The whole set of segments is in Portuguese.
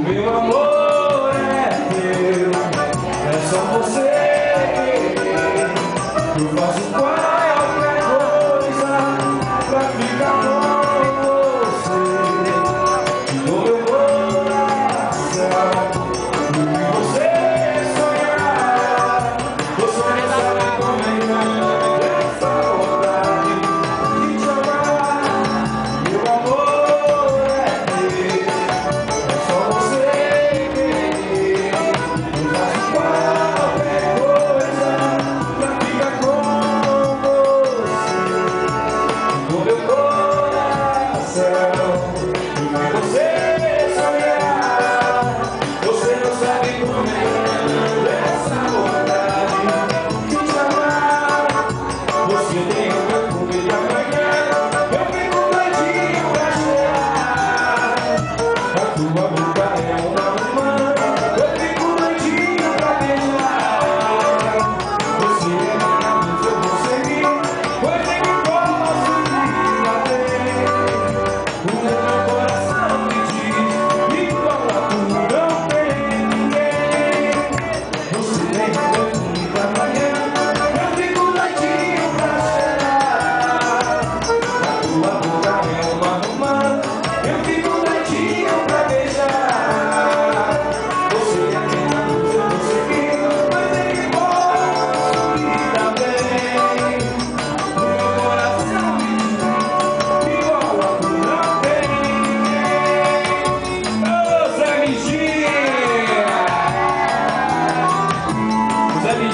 Miłam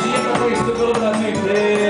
dia conquistou pelo Brasil inteiro.